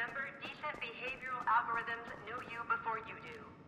Remember, decent behavioral algorithms knew you before you do.